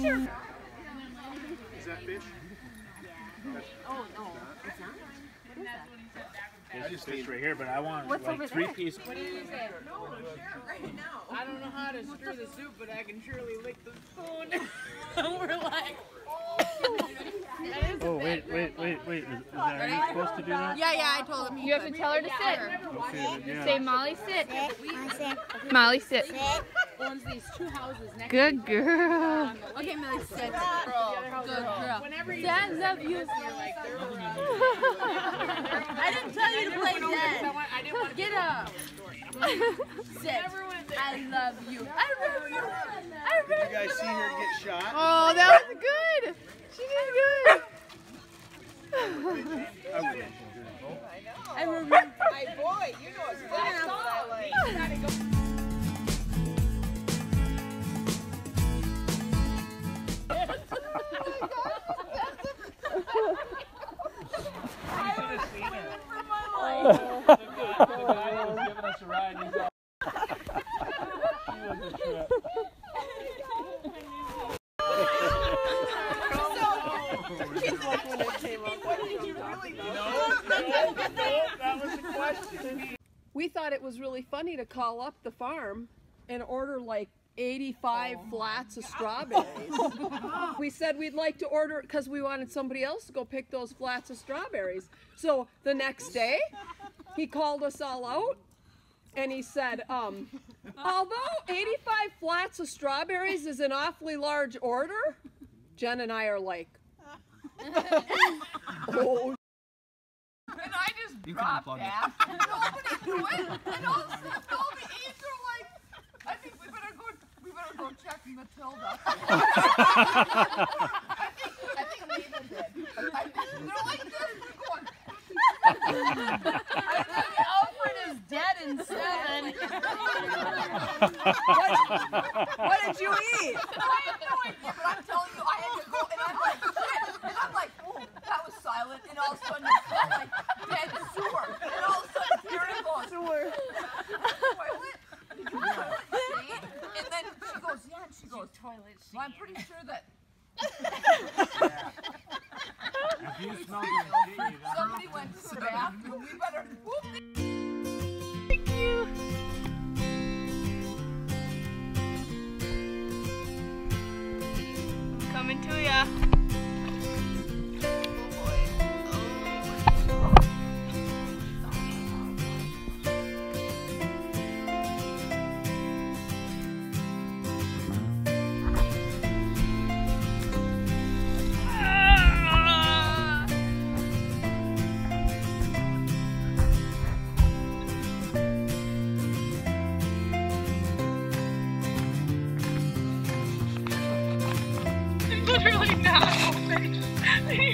French fries. Oh, there's. Is that fish? Oh no, it's not. There's just fish right here, but I want What's like three there? piece. What did you say? I don't know how to stir the soup, but I can surely lick the spoon. We're like, Oh wait, wait, wait, wait. Is, is that, are you supposed to do that? yeah, yeah, I told him. You have to tell her to sit. Okay, then, Say. Molly sit. Molly sit. Owns these two houses next Good girl. Okay, Millie, sit. Girl, good girl. Whenever you Stands up, you. I didn't tell you to play dead. I didn't want Get up. Sit. I love you. I love you. I Did you guys see her get shot? Oh, that was good. She did good. I wouldn't. I remember. My boy, you know it's fun. I like. That was the question. we thought it was really funny to call up the farm and order like 85 flats of strawberries. we said we'd like to order because we wanted somebody else to go pick those flats of strawberries. So the next day, he called us all out and he said, um, although 85 flats of strawberries is an awfully large order, Jen and I are like, oh, And I just You can unplug nobody knew it. And all of all the aides are like, I think we better go. We better go check Matilda. I think I think Mabel did. I think they're like this. We're going. I think Alfred is dead in seven. what did you eat? I have no idea, but I'm telling you, I had to go, and I'm like, shit, and I'm like, oh, that was silent, and all of a sudden it's felt like dead sewer, and all of a sudden Karen goes, sewer, toilet, Did you see it? and then she goes, yeah, and she goes. Well, I'm pretty sure that If you smell good, you somebody went to the bathroom. We better. Whoop, Coming to ya. Literally not.